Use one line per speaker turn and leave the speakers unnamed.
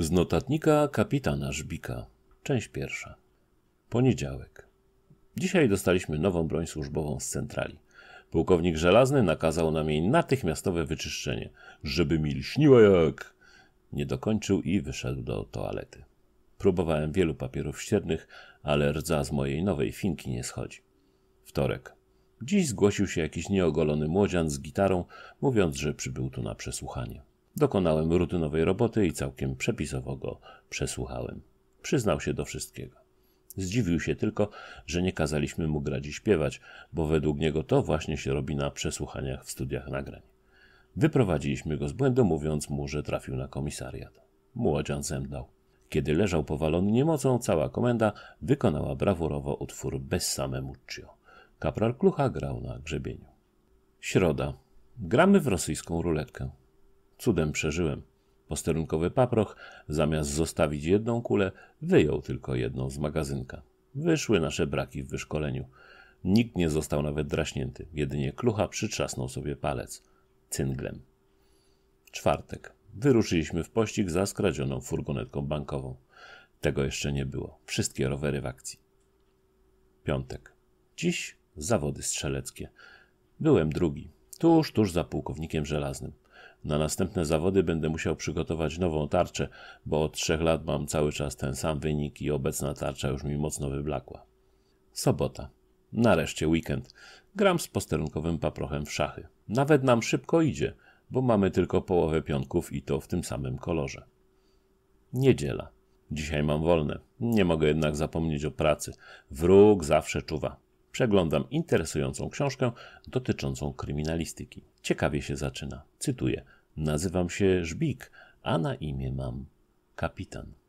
Z notatnika kapitana Żbika. Część pierwsza. Poniedziałek. Dzisiaj dostaliśmy nową broń służbową z centrali. Pułkownik Żelazny nakazał nam jej natychmiastowe wyczyszczenie, żeby mi lśniła jak... Nie dokończył i wyszedł do toalety. Próbowałem wielu papierów ściernych, ale rdza z mojej nowej finki nie schodzi. Wtorek. Dziś zgłosił się jakiś nieogolony młodzian z gitarą, mówiąc, że przybył tu na przesłuchanie. Dokonałem rutynowej roboty i całkiem przepisowo go przesłuchałem. Przyznał się do wszystkiego. Zdziwił się tylko, że nie kazaliśmy mu grać i śpiewać, bo według niego to właśnie się robi na przesłuchaniach w studiach nagrań. Wyprowadziliśmy go z błędu, mówiąc mu, że trafił na komisariat. Młodzian zemdlał. Kiedy leżał powalony niemocą, cała komenda wykonała brawurowo utwór Bez same muccio. Kapral Klucha grał na grzebieniu. Środa. Gramy w rosyjską ruletkę. Cudem przeżyłem. Posterunkowy paproch, zamiast zostawić jedną kulę, wyjął tylko jedną z magazynka. Wyszły nasze braki w wyszkoleniu. Nikt nie został nawet draśnięty, jedynie klucha przytrzasnął sobie palec. Cynglem. Czwartek. Wyruszyliśmy w pościg za skradzioną furgonetką bankową. Tego jeszcze nie było. Wszystkie rowery w akcji. Piątek. Dziś zawody strzeleckie. Byłem drugi, tuż, tuż za pułkownikiem żelaznym. Na następne zawody będę musiał przygotować nową tarczę, bo od trzech lat mam cały czas ten sam wynik i obecna tarcza już mi mocno wyblakła. Sobota. Nareszcie weekend. Gram z posterunkowym paprochem w szachy. Nawet nam szybko idzie, bo mamy tylko połowę pionków i to w tym samym kolorze. Niedziela. Dzisiaj mam wolne. Nie mogę jednak zapomnieć o pracy. Wróg zawsze czuwa. Przeglądam interesującą książkę dotyczącą kryminalistyki. Ciekawie się zaczyna. Cytuję. Nazywam się Żbik, a na imię mam kapitan.